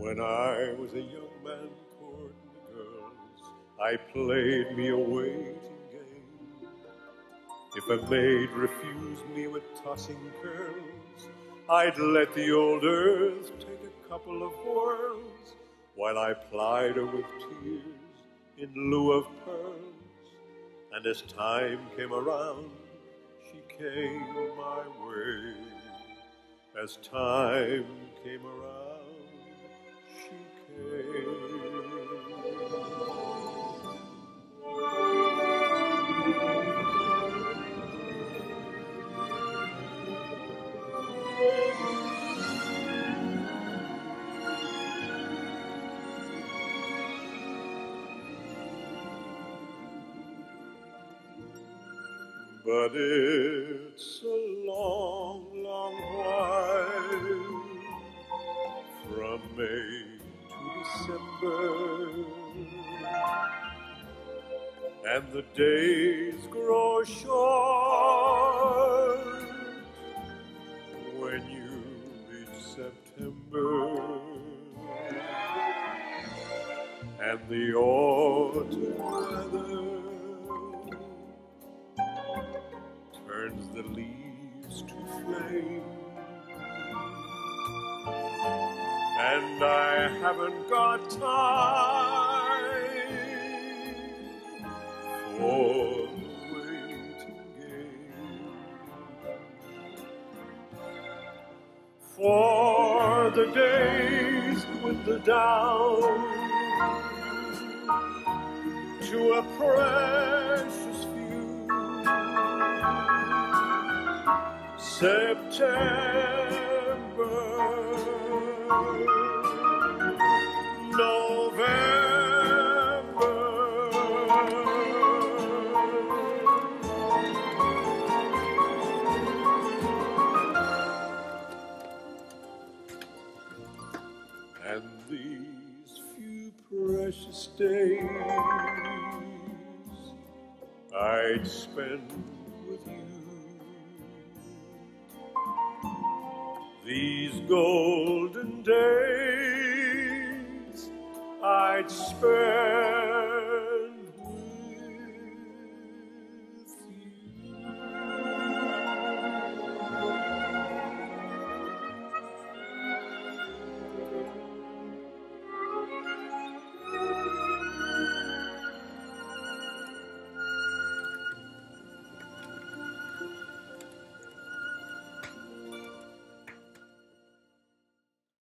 When I was a young man courting the girls, I played me a waiting game. If a maid refused me with tossing curls, I'd let the old earth take a couple of whirls while I plied her with tears in lieu of pearls. And as time came around, she came my way. As time came around, But it's a long, long while from May to December, and the days grow short when you reach September, and the autumn weather the leaves to flame. And I haven't got time for the waiting game. For the days dwindle down to a precious September, November. And these few precious days I'd spend These golden days I'd spend